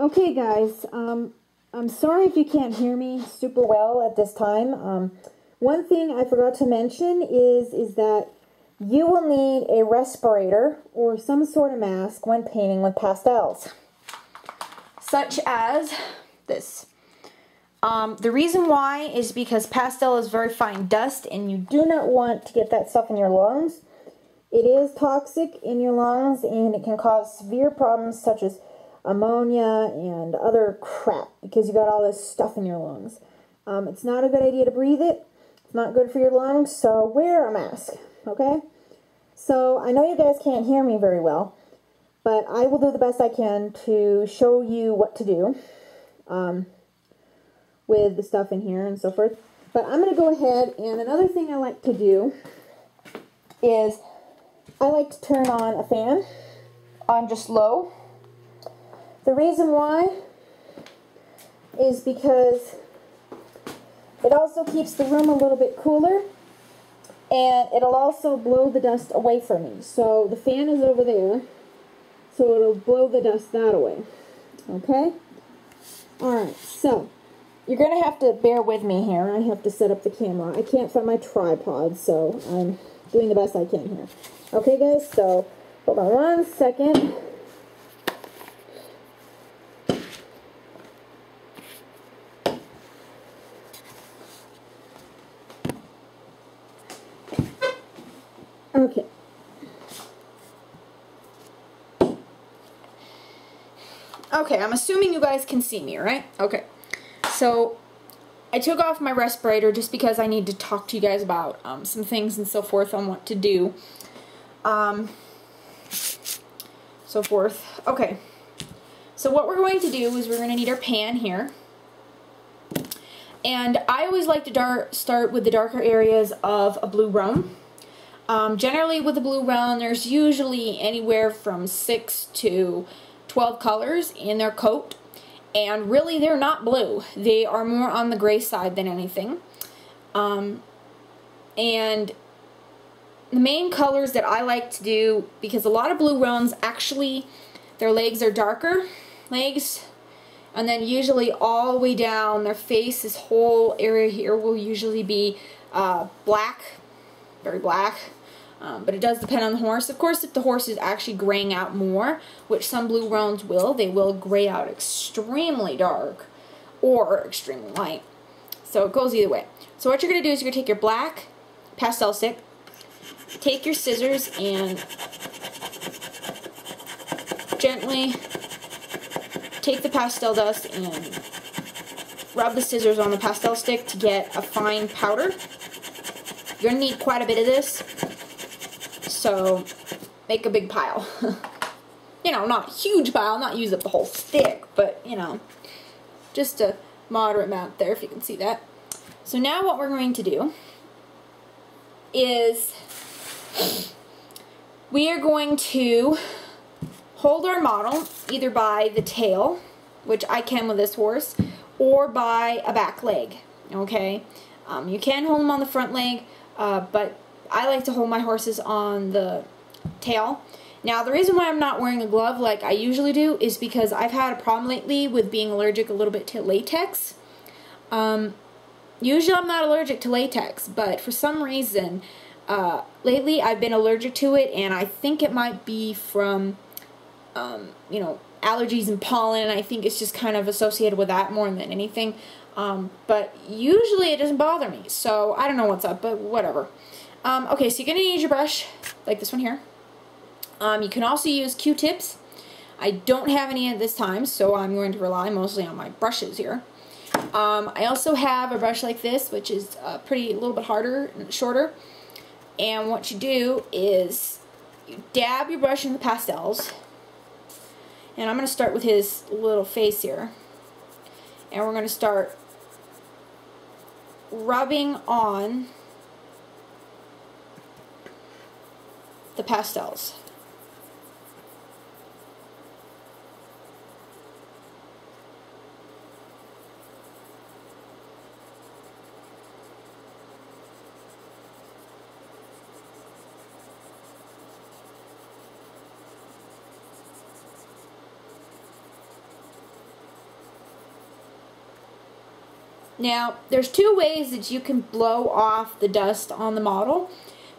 Okay, guys, um, I'm sorry if you can't hear me super well at this time. Um, one thing I forgot to mention is, is that you will need a respirator or some sort of mask when painting with pastels, such as this. Um, the reason why is because pastel is very fine dust and you do not want to get that stuff in your lungs. It is toxic in your lungs and it can cause severe problems such as ammonia and other crap because you got all this stuff in your lungs. Um, it's not a good idea to breathe it. It's not good for your lungs, so wear a mask, okay? So I know you guys can't hear me very well, but I will do the best I can to show you what to do um, with the stuff in here and so forth. But I'm going to go ahead, and another thing I like to do is I like to turn on a fan on just low the reason why is because it also keeps the room a little bit cooler and it'll also blow the dust away from me. So the fan is over there, so it'll blow the dust that away. Okay? Alright, so you're going to have to bear with me here. I have to set up the camera. I can't find my tripod, so I'm doing the best I can here. Okay, guys, so hold on one second. Okay. Okay, I'm assuming you guys can see me, right? Okay. So, I took off my respirator just because I need to talk to you guys about um, some things and so forth on what to do. Um, so forth. Okay. So what we're going to do is we're going to need our pan here. And I always like to start with the darker areas of a blue roan. Um, generally with the blue roan, there's usually anywhere from 6 to 12 colors in their coat. And really, they're not blue. They are more on the gray side than anything. Um, and the main colors that I like to do, because a lot of blue roans actually, their legs are darker legs. And then usually all the way down their face, this whole area here will usually be uh, black, very black. Um, but it does depend on the horse. Of course, if the horse is actually graying out more, which some blue roans will, they will gray out extremely dark or extremely light. So it goes either way. So what you're going to do is you're going to take your black pastel stick, take your scissors and gently take the pastel dust and rub the scissors on the pastel stick to get a fine powder. You're going to need quite a bit of this so make a big pile. you know, not a huge pile, not use up the whole stick, but, you know, just a moderate amount there, if you can see that. So now what we're going to do is we are going to hold our model either by the tail, which I can with this horse, or by a back leg, okay? Um, you can hold them on the front leg, uh, but I like to hold my horses on the tail. Now, the reason why I'm not wearing a glove like I usually do is because I've had a problem lately with being allergic a little bit to latex. Um, usually I'm not allergic to latex, but for some reason, uh, lately I've been allergic to it, and I think it might be from, um, you know, allergies and pollen. I think it's just kind of associated with that more than anything. Um, but usually it doesn't bother me, so I don't know what's up, but whatever. Um, okay, so you're going to need your brush, like this one here. Um, you can also use Q-tips. I don't have any at this time, so I'm going to rely mostly on my brushes here. Um, I also have a brush like this, which is uh, pretty, a little bit harder and shorter. And what you do is you dab your brush in the pastels. And I'm going to start with his little face here. And we're going to start rubbing on the pastels. Now, there's two ways that you can blow off the dust on the model.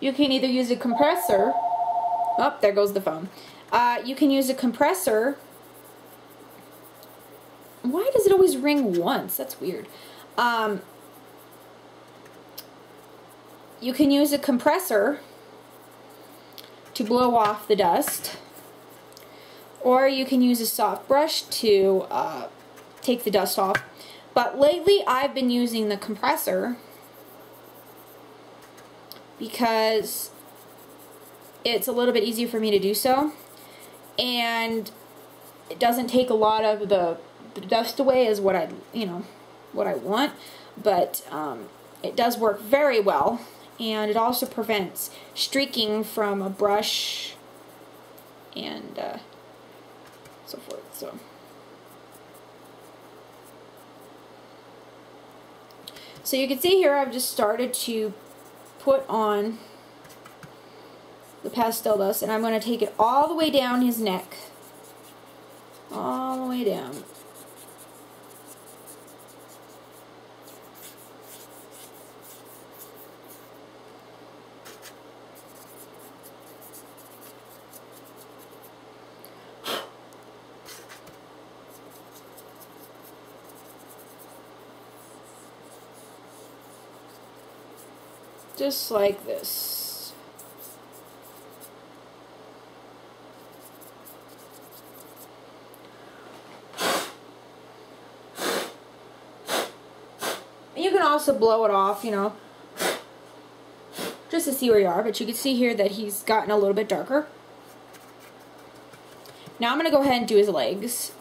You can either use a compressor. Oh, there goes the phone. Uh, you can use a compressor. Why does it always ring once? That's weird. Um, you can use a compressor to blow off the dust. Or you can use a soft brush to uh, take the dust off. But lately I've been using the compressor because it's a little bit easier for me to do so. And it doesn't take a lot of the, the dust away as what I, you know, what I want. But um, it does work very well. And it also prevents streaking from a brush and uh, so forth. So. So you can see here I've just started to put on the pastel dust and I'm going to take it all the way down his neck. All the way down. Just like this. You can also blow it off, you know, just to see where you are, but you can see here that he's gotten a little bit darker. Now I'm going to go ahead and do his legs.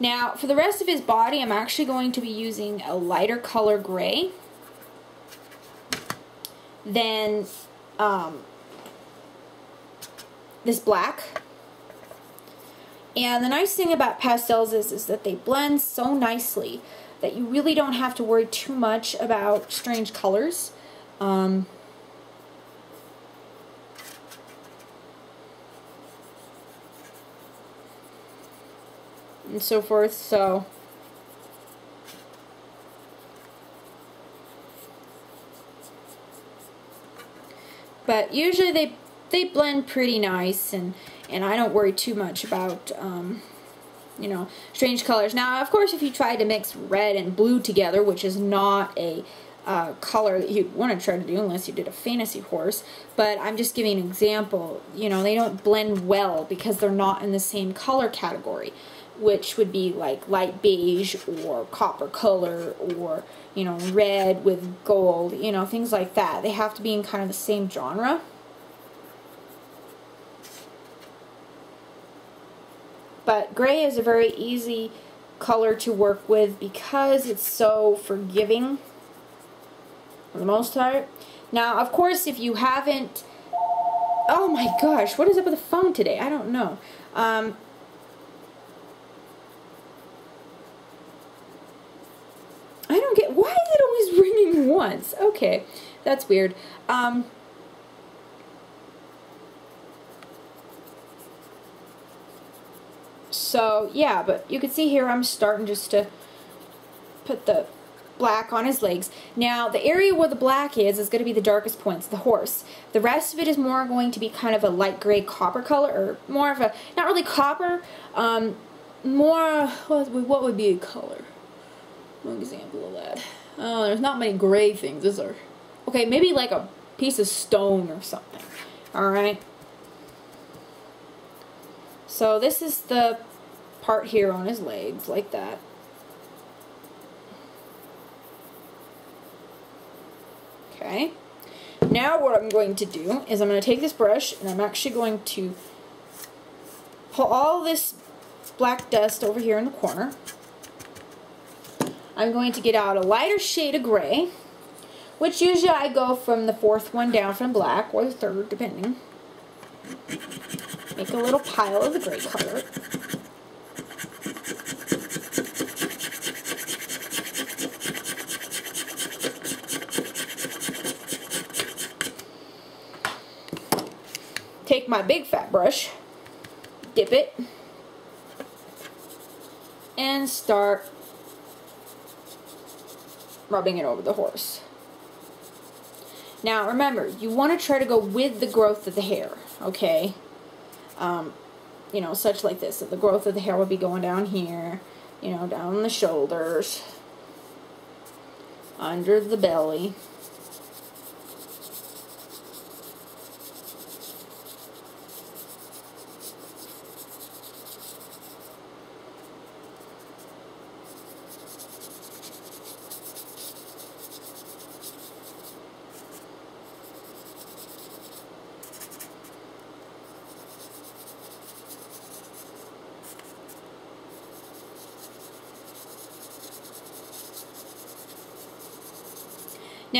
Now, for the rest of his body, I'm actually going to be using a lighter color gray than um, this black. And the nice thing about pastels is, is that they blend so nicely that you really don't have to worry too much about strange colors. Um, and so forth. So. But usually they they blend pretty nice and and I don't worry too much about um, you know strange colors. Now of course if you try to mix red and blue together which is not a uh, color that you'd want to try to do unless you did a fantasy horse but I'm just giving an example. You know they don't blend well because they're not in the same color category which would be like light beige or copper color or, you know, red with gold, you know, things like that. They have to be in kind of the same genre. But gray is a very easy color to work with because it's so forgiving for the most part. Now, of course, if you haven't... Oh my gosh, what is up with the phone today? I don't know. Um, I don't get, why is it always ringing once? Okay, that's weird. Um, so, yeah, but you can see here I'm starting just to put the black on his legs. Now, the area where the black is is going to be the darkest points, the horse. The rest of it is more going to be kind of a light gray copper color, or more of a, not really copper, um, more, what would be a color? One example of that. Oh, there's not many gray things, is there? Okay, maybe like a piece of stone or something. Alright? So this is the part here on his legs, like that. Okay. Now what I'm going to do is I'm going to take this brush and I'm actually going to pull all this black dust over here in the corner. I'm going to get out a lighter shade of gray, which usually I go from the fourth one down from black, or the third, depending. Make a little pile of the gray color. Take my big fat brush dip it and start rubbing it over the horse. Now remember, you want to try to go with the growth of the hair, okay? Um, you know, such like this. So the growth of the hair would be going down here, you know, down the shoulders, under the belly.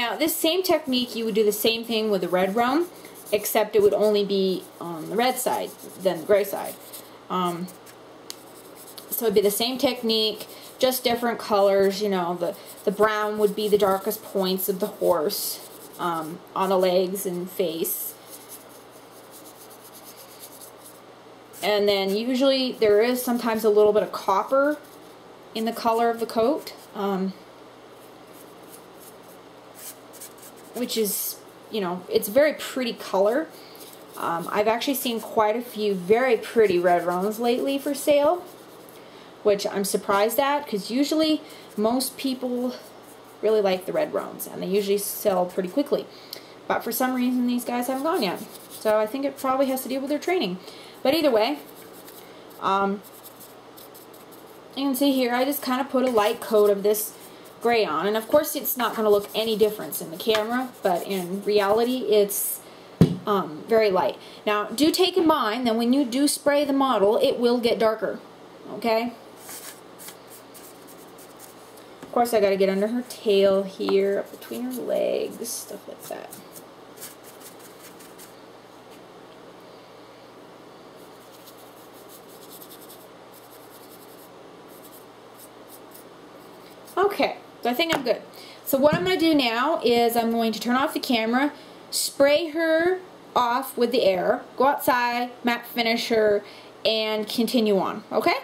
Now, this same technique, you would do the same thing with the red roan, except it would only be on the red side than the gray side. Um, so it'd be the same technique, just different colors. You know, the, the brown would be the darkest points of the horse um, on the legs and face. And then usually there is sometimes a little bit of copper in the color of the coat. Um, which is, you know, it's a very pretty color. Um, I've actually seen quite a few very pretty red roans lately for sale, which I'm surprised at because usually most people really like the red roans and they usually sell pretty quickly. But for some reason these guys haven't gone yet. So I think it probably has to do with their training. But either way, um, you can see here I just kind of put a light coat of this gray on. And of course it's not going to look any difference in the camera, but in reality it's um, very light. Now do take in mind that when you do spray the model, it will get darker. Okay? Of course I got to get under her tail here, up between her legs, stuff like that. Okay. So I think I'm good. So what I'm going to do now is I'm going to turn off the camera, spray her off with the air, go outside, matte finish her, and continue on. Okay?